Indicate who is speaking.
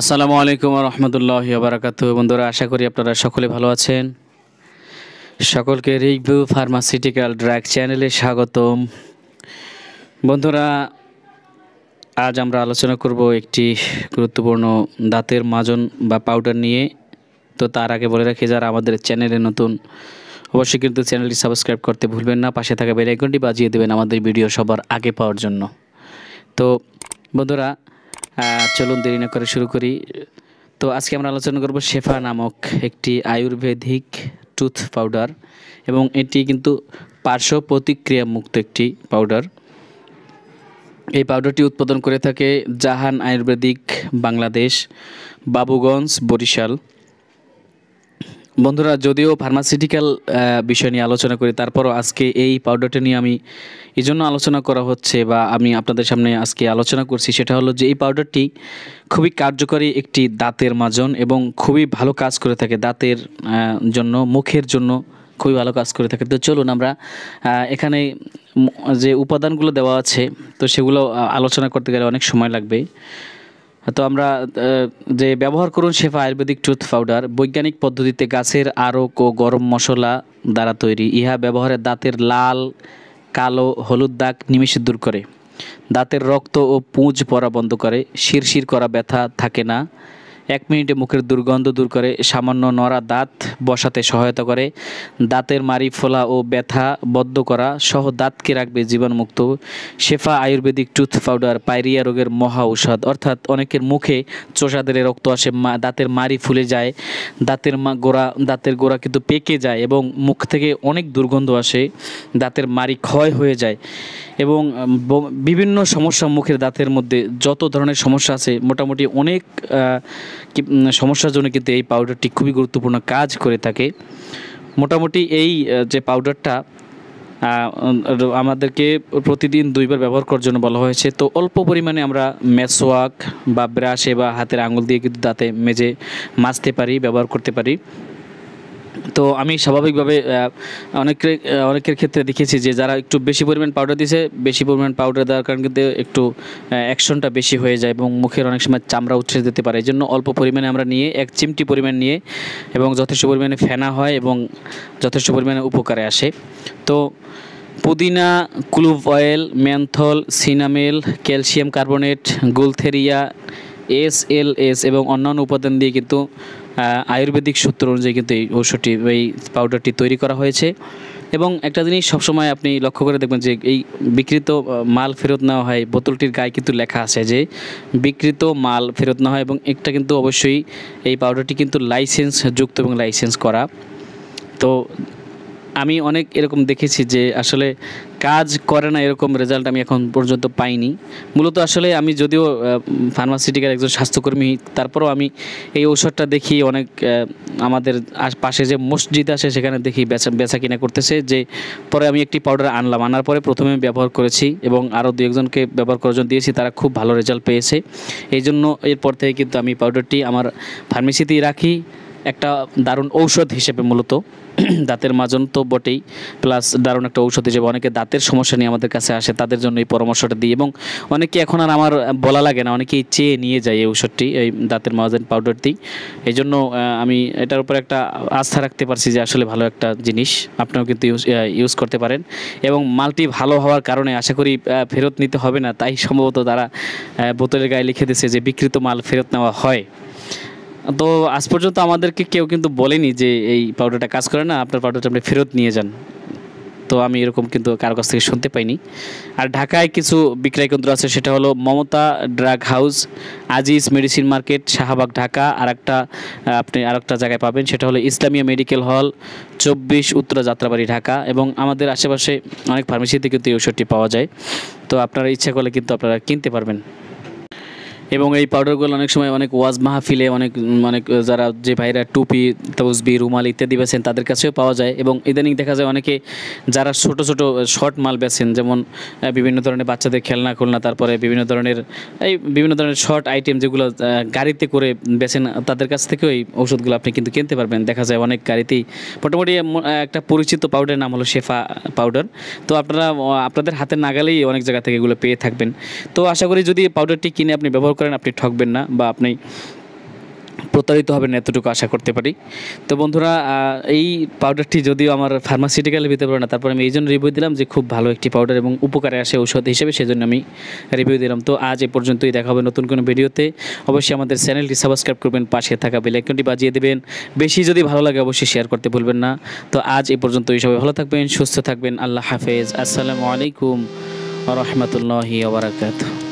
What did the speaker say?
Speaker 1: আসসালামু আলাইকুম রহমতুল্লাহ বারাকাতু বন্ধুরা, আশা করি আপনারা সকলে ভালো আছেন। সকলকে রিভিউ ফার্মাসিউটিক্যাল ড্রাগ চ্যানেলে স্বাগতম। বন্ধুরা, আজ আমরা আলোচনা করব একটি গুরুত্বপূর্ণ দাঁতের মাজন বা পাউডার নিয়ে। তো তার আগে বলে রাখি, যারা আমাদের চ্যানেলে নতুন, অবশ্যই কিন্তু চ্যানেলটি সাবস্ক্রাইব করতে ভুলবেন না। পাশে থাকা বেল আইকনটি বাজিয়ে দেবেন আমাদের ভিডিও সবার আগে পাওয়ার জন্য। তো বন্ধুরা চলুন দেরি না করে শুরু করি। তো আজকে আমরা আলোচনা করব শেফা নামক একটি আয়ুর্বেদিক টুথ পাউডার এবং এটি কিন্তু পার্শ্ব প্রতিক্রিয়া মুক্ত একটি পাউডার এই পাউডারটি উৎপাদন করে থাকে জাহান আয়ুর্বেদিক বাংলাদেশ, বাবুগঞ্জ, বরিশাল। বন্ধুরা, যদিও ফার্মাসিউটিক্যাল বিষয় নিয়ে আলোচনা করি, তারপরও আজকে এই পাউডারটা নিয়ে আমি এই জন্য আলোচনা করা হচ্ছে বা আমি আপনাদের সামনে আজকে আলোচনা করছি, সেটা হলো যে এই পাউডারটি খুবই কার্যকরী একটি দাঁতের মাজন এবং খুবই ভালো কাজ করে থাকে, দাঁতের জন্য, মুখের জন্য খুবই ভালো কাজ করে থাকে। তো চলুন আমরা এখানে যে উপাদানগুলো দেওয়া আছে, তো সেগুলো আলোচনা করতে গেলে অনেক সময় লাগবে। তো আমরা যে ব্যবহার করুন শেফা আয়ুর্বেদিক টুথ পাউডার, বৈজ্ঞানিক পদ্ধতিতে গাছের আরক ও গরম মশলা দ্বারা তৈরি। ইহা ব্যবহারে দাঁতের লাল, কালো, হলুদ দাগ নিমিষে দূর করে। দাঁতের রক্ত ও পুঁজ পরা বন্ধ করে। শিরশির করা ব্যথা থাকে না। এক মিনিটে মুখের দুর্গন্ধ দূর করে, সামান্য নড়া দাঁত বসাতে সহায়তা করে। দাঁতের মারি ফোলা ও ব্যথা বদ্ধ করা সহ দাঁতকে রাখবে জীবাণুমুক্ত Shefa ayurvedic tooth powder pyorrhoea রোগের মহা ঔষধ। অর্থাৎ অনেকের মুখে চোষাদের রক্ত আসে দাঁতের মারি ফুলে যায়, দাঁতের মা, গোড়া, দাঁতের গোড়া কিন্তু পেকে যায় এবং মুখ থেকে অনেক দুর্গন্ধ আসে, দাঁতের মারি ক্ষয় হয়ে যায় এবং বিভিন্ন সমস্যা মুখের দাঁতের মধ্যে যত ধরনের সমস্যা আছে, মোটামুটি অনেক সমস্যার জন্য কিন্তু এই পাউডারটি খুবই গুরুত্বপূর্ণ কাজ করে থাকে। মোটামুটি এই যে পাউডারটা আমাদেরকে প্রতিদিন দুইবার ব্যবহার করার জন্য বলা হয়েছে। তো অল্প পরিমাণে আমরা মেসওয়াক বা ব্রাশে বা হাতের আঙুল দিয়ে কিন্তু দাঁতে মেজে মাজতে পারি, ব্যবহার করতে পারি। তো আমি স্বাভাবিকভাবে অনেকের অনেকের ক্ষেত্রে দেখেছি যে যারা একটু বেশি পরিমাণ পাউডার দিয়েছে বেশি পরিমাণ পাউডার দেওয়ার কারণে কিন্তু একটু অ্যাকশনটা বেশি হয়ে যায় এবং মুখের অনেক সময় চামড়া উঠে যেতে পারে। এই জন্য অল্প পরিমাণে আমরা নিয়ে, এক চিমটি পরিমাণ নিয়ে এবং যথেষ্ট পরিমাণে ফেনা হয় এবং যথেষ্ট পরিমাণে উপকারে আসে। তো পুদিনা, clove oil menthol cinnamal, calcium carbonate, gaultheria S L S এবং অন্যান্য উপাদান দিয়ে কিন্তু আয়ুর্বেদিক সূত্র অনুযায়ী কিন্তু এই ঔষধটি, এই পাউডারটি তৈরি করা হয়েছে। এবং একটা জিনিস সবসময় আপনি লক্ষ্য করে দেখবেন যে এই বিকৃত মাল ফেরত নেওয়া হয়, বোতলটির গায়ে কিন্তু লেখা আছে যে বিকৃত মাল ফেরত নেওয়া হয় এবং একটা কিন্তু অবশ্যই এই পাউডারটি কিন্তু লাইসেন্স যুক্ত এবং লাইসেন্স করা। তো আমি অনেক এরকম দেখেছি যে আসলে কাজ করে না এরকম রেজাল্ট আমি এখন পর্যন্ত পাইনি। মূলত আসলে আমি যদিও ফার্মাসিউটিক্যাল একজন স্বাস্থ্যকর্মী, তারপরেও আমি এই ঔষধটা দেখি অনেক আমাদের পাশে যে মসজিদ আছে সেখানে দেখি বেচা বেচা কিনা করতেছে যে পরে আমি একটি পাউডার আনলাম। আনার পরে প্রথমে ব্যবহার করেছি এবং আরও দু একজনকে ব্যবহার করার জন্য দিয়েছি, তারা খুব ভালো রেজাল্ট পেয়েছে। এই জন্য এরপর থেকে কিন্তু আমি পাউডারটি আমার ফার্মেসিতেই রাখি। একটা দারুণ ঔষধ হিসেবে মূলত দাঁতের মাজন তো বটেই, প্লাস দারুণ একটা ঔষধ হিসেবে অনেকে দাঁতের সমস্যা নিয়ে আমাদের কাছে আসে, তাদের জন্য এই পরামর্শটা দিই এবং অনেকে এখন আর আমার বলা লাগে না, অনেকেই চেয়ে নিয়ে যায় এই ঔষধটি, এই দাঁতের মাজন পাউডারটি এই জন্য আমি এটার উপর একটা আস্থা রাখতে পারছি যে আসলে ভালো একটা জিনিস, আপনিও কিন্তু ইউজ ইউজ করতে পারেন এবং মালটি ভালো হওয়ার কারণে আশা করি ফেরত নিতে হবে না, তাই সম্ভবত তারা বোতলের গায়ে লিখে দিয়েছে যে বিকৃত মাল ফেরত নেওয়া হয়। তো আজ পর্যন্ত আমাদেরকে কেউ কিন্তু বলেনি যে এই পাউডারটা কাজ করে না, আপনার পাউডারটা আপনি ফেরত নিয়ে যান। তো আমি এরকম কিন্তু কারও কাছ থেকে শুনতে পাইনি। আর ঢাকায় কিছু বিক্রয় কেন্দ্র আছে, সেটা হলো Mamata drug house, Aziz medicine market, Shahbagh Dhaka আর একটা আপনি আর একটা জায়গায় পাবেন, সেটা হলো ইসলামিয়া মেডিকেল হল, চব্বিশ উত্তরা যাত্রাবাড়ি ঢাকা এবং আমাদের আশেপাশে অনেক ফার্মেসিতে কিন্তু এই ওষুধটি পাওয়া যায়। তো আপনারা ইচ্ছা করলে কিন্তু আপনারা কিনতে পারবেন। এবং এই পাউডারগুলো অনেক সময় অনেক ওয়াজ মাহফিলে অনেক অনেক যারা যে ভাইরা টুপি তসবি রুমাল ইত্যাদি বেছেন, তাদের কাছেও পাওয়া যায় এবং ইদানিং দেখা যায় অনেকে যারা ছোট ছোট শর্ট মাল বেছেন, যেমন বিভিন্ন ধরনের বাচ্চাদের খেলনা, খুলনা, তারপরে বিভিন্ন ধরনের, এই বিভিন্ন ধরনের শর্ট আইটেম যেগুলো গাড়িতে করে বেছেন, তাদের কাছ থেকেও এই ওষুধগুলো আপনি কিন্তু কিনতে পারবেন। দেখা যায় অনেক গাড়িতেই মোটামুটি একটা পরিচিত পাউডারের নাম হলো শেফা পাউডার তো আপনারা আপনাদের হাতের নাগালেই অনেক জায়গা থেকে এগুলো পেয়ে থাকবেন। তো আশা করি যদি পাউডারটি কিনে আপনি ব্যবহার করেন, আপনি ঠকবেন না বা আপনি প্রতারিত হবেন এতটুকু আশা করতে পারি। তো বন্ধুরা এই পাউডারটি যদিও আমার ফার্মাসিউটিক্যালের ভিতরে পড়ে না, তারপর আমি এই জন্য রিভিউ দিলাম যে খুব ভালো একটি পাউডার এবং উপকারে আসে ঔষধ হিসেবে, সেজন্য আমি রিভিউ দিলাম। তো আজ এ পর্যন্তই, দেখা হবে নতুন কোনো ভিডিওতে। অবশ্যই আমাদের চ্যানেলটি সাবস্ক্রাইব করবেন, পাশে থাকা বেল আইকনটি বাজিয়ে দেবেন। বেশি যদি ভালো লাগে, অবশ্যই শেয়ার করতে ভুলবেন না। তো আজ এ পর্যন্তই, সবাই ভালো থাকবেন, সুস্থ থাকবেন, আল্লাহ হাফেজ। আসসালামু আলাইকুম রহমতুল্লাহি ওবরাকাতুহ